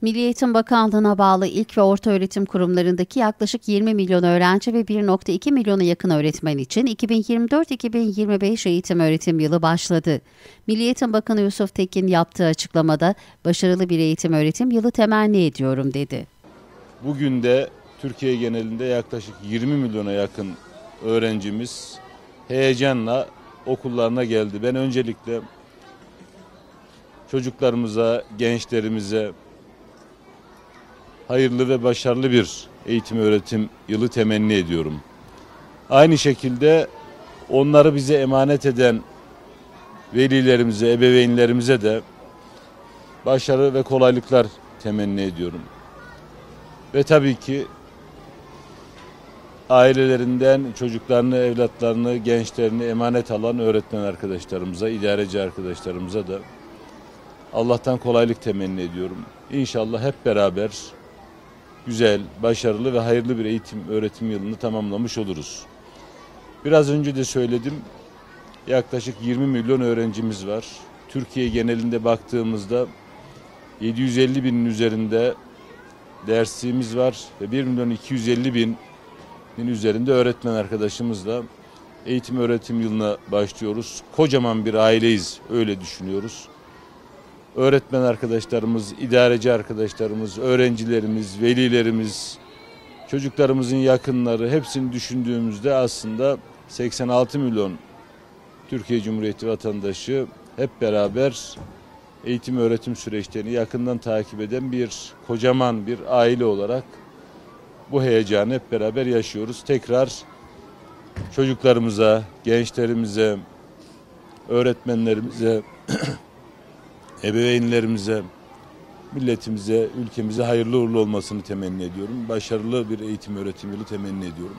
Milli Eğitim Bakanlığı'na bağlı ilk ve orta öğretim kurumlarındaki yaklaşık 20 milyon öğrenci ve 1.2 milyona yakın öğretmen için 2024-2025 eğitim öğretim yılı başladı. Milli Eğitim Bakanı Yusuf Tekin yaptığı açıklamada başarılı bir eğitim öğretim yılı temenni ediyorum dedi. Bugün de Türkiye genelinde yaklaşık 20 milyona yakın öğrencimiz heyecanla okullarına geldi. Ben öncelikle çocuklarımıza, gençlerimize hayırlı ve başarılı bir eğitim öğretim yılı temenni ediyorum. Aynı şekilde onları bize emanet eden velilerimize, ebeveynlerimize de başarı ve kolaylıklar temenni ediyorum. Ve tabii ki ailelerinden çocuklarını, evlatlarını, gençlerini emanet alan öğretmen arkadaşlarımıza, idareci arkadaşlarımıza da Allah'tan kolaylık temenni ediyorum. İnşallah hep beraber güzel, başarılı ve hayırlı bir eğitim öğretim yılını tamamlamış oluruz. Biraz önce de söyledim. Yaklaşık 20 milyon öğrencimiz var. Türkiye genelinde baktığımızda 750 binin üzerinde dersimiz var ve 1 milyon 250 binin üzerinde öğretmen arkadaşımızla eğitim öğretim yılına başlıyoruz. Kocaman bir aileyiz öyle düşünüyoruz öğretmen arkadaşlarımız, idareci arkadaşlarımız, öğrencilerimiz, velilerimiz, çocuklarımızın yakınları hepsini düşündüğümüzde aslında 86 milyon Türkiye Cumhuriyeti vatandaşı hep beraber eğitim öğretim süreçlerini yakından takip eden bir kocaman bir aile olarak bu heyecanı hep beraber yaşıyoruz. Tekrar çocuklarımıza, gençlerimize, öğretmenlerimize ebeveynlerimize, milletimize, ülkemize hayırlı uğurlu olmasını temenni ediyorum. Başarılı bir eğitim öğretim yılı temenni ediyorum.